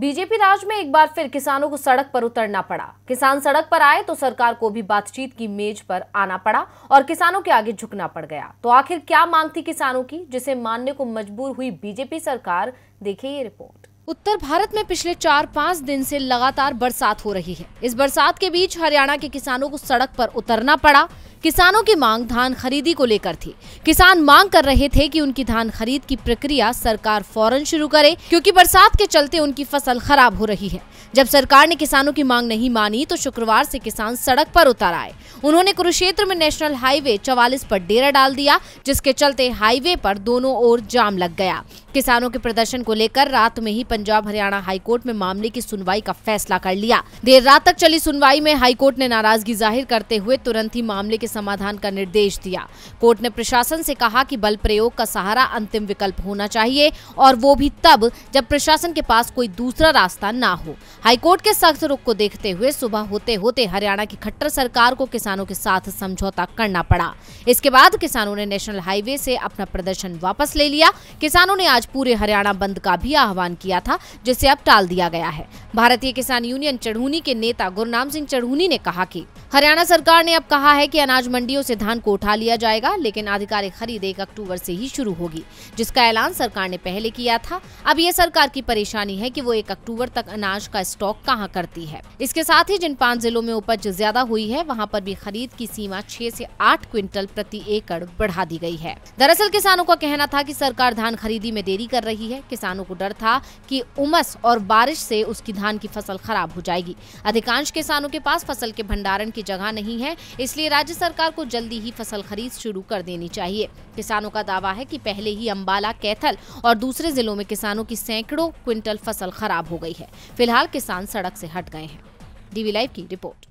BJP राज में एक बार फिर किसानों को सड़क पर उतरना पड़ा। किसान सड़क पर आए तो सरकार को भी बातचीत की मेज पर आना पड़ा और किसानों के आगे झुकना पड़ गया। तो आखिर क्या मांग थी किसानों की, जिसे मानने को मजबूर हुई बीजेपी सरकार? देखिए ये रिपोर्ट। उत्तर भारत में पिछले चार पाँच दिन से लगातार बरसात हो रही है। इस बरसात के बीच हरियाणा के किसानों को सड़क पर उतरना पड़ा। किसानों की मांग धान खरीदी को लेकर थी। किसान मांग कर रहे थे कि उनकी धान खरीद की प्रक्रिया सरकार फ़ौरन शुरू करे, क्योंकि बरसात के चलते उनकी फ़सल खराब हो रही है। जब सरकार ने किसानों की मांग नहीं मानी तो शुक्रवार से किसान सड़क पर उतर आए। उन्होंने कुरुक्षेत्र में नेशनल हाईवे चवालीस पर डेरा डाल दिया, जिसके चलते हाईवे पर दोनों ओर जाम लग गया। किसानों के प्रदर्शन को लेकर रात में ही पंजाब हरियाणा हाईकोर्ट में मामले की सुनवाई का फैसला कर लिया। देर रात तक चली सुनवाई में हाईकोर्ट ने नाराज़गी ज़ाहिर करते हुए तुरंत ही मामले के समाधान का निर्देश दिया। कोर्ट ने प्रशासन से कहा कि बल प्रयोग का सहारा अंतिम विकल्प होना चाहिए और वो भी तब जब प्रशासन के पास कोई दूसरा रास्ता ना हो। हाईकोर्ट के सख्त रुख को देखते हुए सुबह होते होते हरियाणा की खट्टर सरकार को किसानों के साथ समझौता करना पड़ा। इसके बाद किसानों ने नेशनल हाईवे से अपना प्रदर्शन वापस ले लिया। किसानों ने आज पूरे हरियाणा बंद का भी आह्वान किया था, जिसे अब टाल दिया गया है। भारतीय किसान यूनियन चढ़ूनी के नेता गुरनाम सिंह चढ़ूनी ने कहा कि हरियाणा सरकार ने अब कहा है कि अनाज मंडियों से धान को उठा लिया जाएगा, लेकिन आधिकारिक खरीद एक अक्टूबर से ही शुरू होगी, जिसका ऐलान सरकार ने पहले किया था। अब ये सरकार की परेशानी है कि वो एक अक्टूबर तक अनाज का स्टॉक कहाँ करती है। इसके साथ ही जिन पाँच जिलों में उपज ज़्यादा हुई है, वहाँ पर भी खरीद की सीमा छह से आठ क्विंटल प्रति एकड़ बढ़ा दी गई है। दरअसल किसानों का कहना था कि सरकार धान खरीदी में देरी कर रही है। किसानों को डर था कि उमस और बारिश से उसकी धान की फ़सल खराब हो जाएगी। अधिकांश किसानों के पास फ़सल के भंडारण की जगह नहीं है, इसलिए राज्य सरकार को जल्दी ही फ़सल खरीद शुरू कर देनी चाहिए। किसानों का दावा है कि पहले ही अम्बाला कैथल और दूसरे जिलों में किसानों की सैकड़ों क्विंटल फ़सल खराब हो गई है। फ़िलहाल किसान सड़क से हट गए हैं। डीवी लाइव की रिपोर्ट।